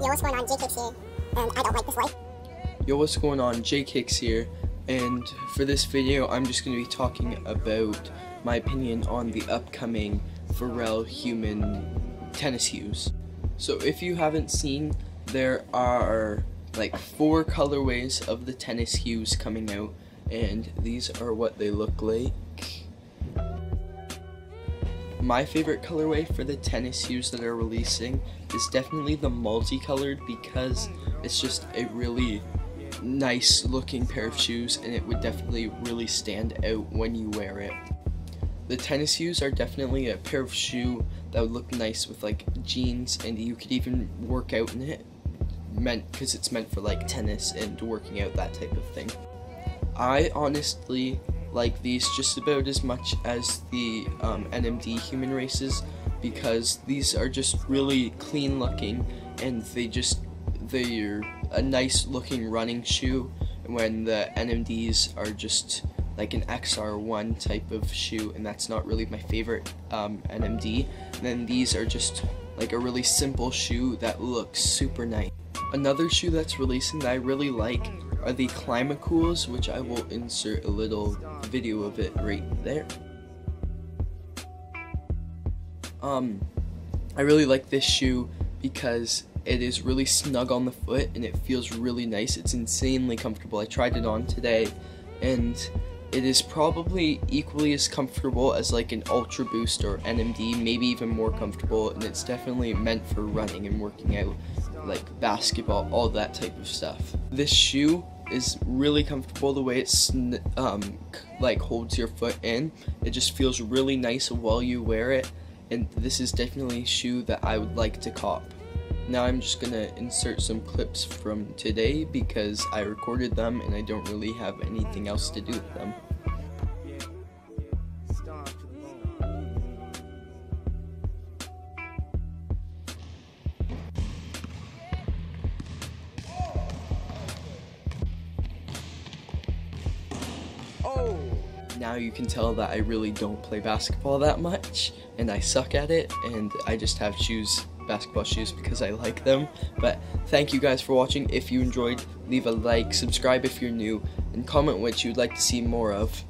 Yo, what's going on? J-Kicks here, and I don't like this life. Yo, what's going on? J-Kicks here, and for this video, I'm just going to be talking about my opinion on the upcoming Pharrell Human tennis Hus. So if you haven't seen, there are like four colorways of the tennis Hus coming out, and these are what they look like. My favorite colorway for the tennis shoes that are releasing is definitely the multicolored because it's just a really nice looking pair of shoes and it would definitely really stand out when you wear it. The tennis shoes are definitely a pair of shoe that would look nice with like jeans and you could even work out in it meant because it's meant for like tennis and working out that type of thing. I honestly like these just about as much as the um, NMD human races because these are just really clean looking and they just they're a nice looking running shoe when the NMDs are just like an XR1 type of shoe and that's not really my favorite um, NMD and then these are just like a really simple shoe that looks super nice. Another shoe that's releasing that I really like are the Climacools, which I will insert a little video of it right there. Um, I really like this shoe because it is really snug on the foot and it feels really nice. It's insanely comfortable. I tried it on today and it is probably equally as comfortable as like an Ultra Boost or NMD, maybe even more comfortable, and it's definitely meant for running and working out, like basketball, all that type of stuff. This shoe is really comfortable the way it's um, like holds your foot in. It just feels really nice while you wear it, and this is definitely a shoe that I would like to cop. Now I'm just gonna insert some clips from today because I recorded them and I don't really have anything else to do with them. Now you can tell that I really don't play basketball that much and I suck at it and I just have shoes basketball shoes because I like them. But thank you guys for watching. If you enjoyed, leave a like, subscribe if you're new, and comment what you'd like to see more of.